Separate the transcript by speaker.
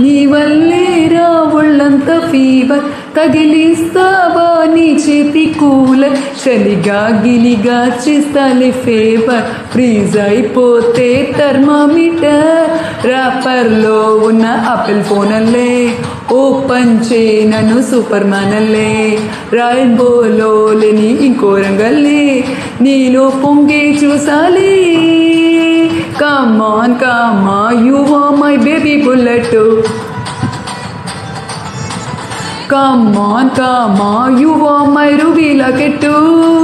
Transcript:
Speaker 1: నీ వల్లే ఒళ్ళంత ఫీవర్ తగిలిస్తావా నీ చేతి కూలర్? చలిగా గిలిగా చేస్తాలే ఫేవర్ ఫ్రీజ్ అయిపోతే థర్మామీటర్ ర్యాపర్లో ఉన్న ఆపిల్ ఫోనల్లే ఓపెన్ చేయనను సూపర్ మ్యానల్లే రాయిబోలో లేని ఇంకో రంగల్లే. నీలో పొంగే చూసాలి. Come on, come on, you are my baby bullet. Come on, come on, you are my ruby locket too.